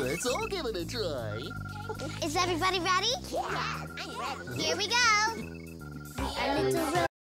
Let's all give it a try. Is everybody ready? Yeah, I'm ready. Here we go.